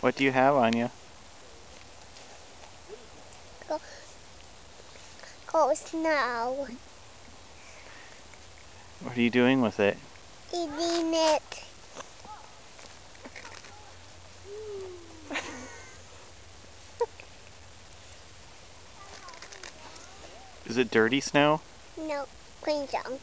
What do you have on you? Go, snow. What are you doing with it? Eating it. Is it dirty snow? No, clean snow.